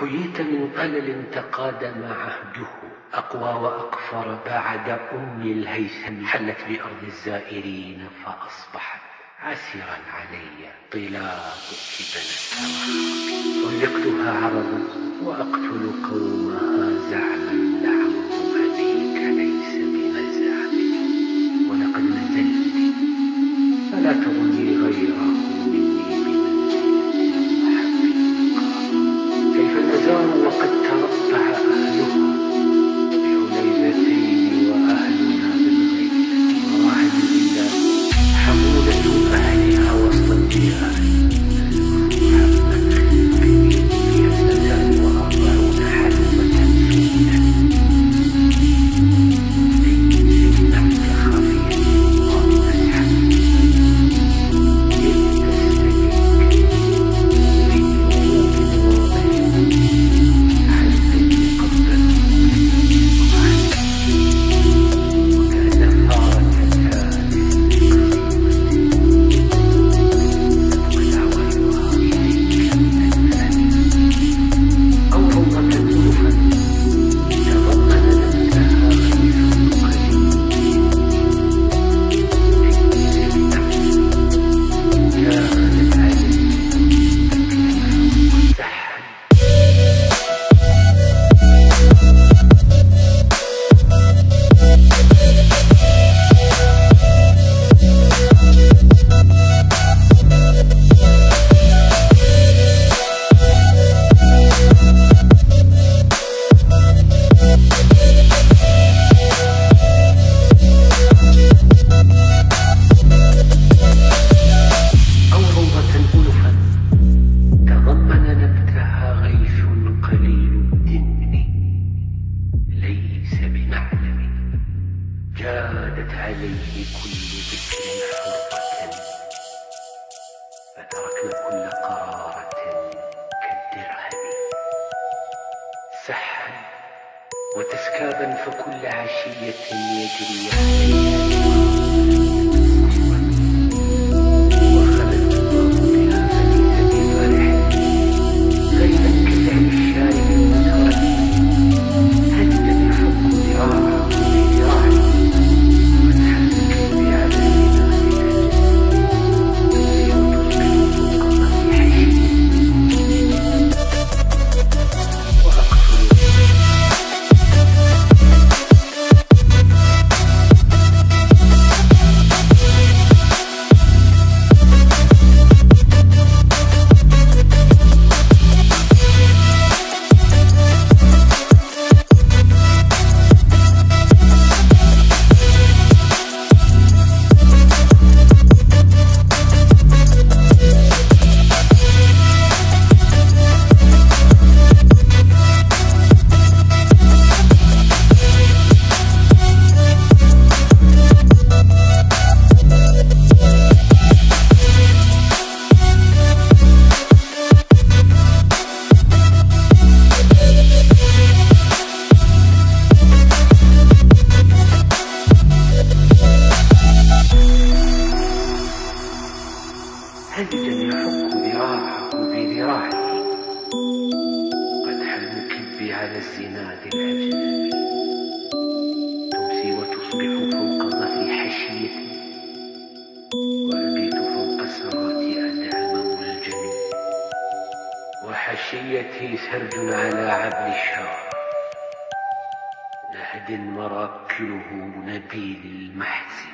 حييت من قلل تقادم عهده. أقوى وأقفر بعد أم الهيثم. حلت بأرض الزائرين فأصبحت عسرا علي. طلاق ابنة طلقتها عرضا وأقتل قومها جادت عليه كل ذكر حرة فتركنا كل قرارة كالدرهم. سحا وتسكابا فكل عشية يجري هدجا يحك ذراعه بذراعه قدح المكب على الزناد الأجنبي تمسي وتصبح فوق ظهر حشيتي. وأبيت فوق سراتي أدعم ملجمي. وحشيتي سرج على عبل الشار نهد مراكله نبيل المحزن